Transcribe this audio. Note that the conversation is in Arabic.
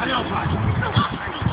Allez, on va.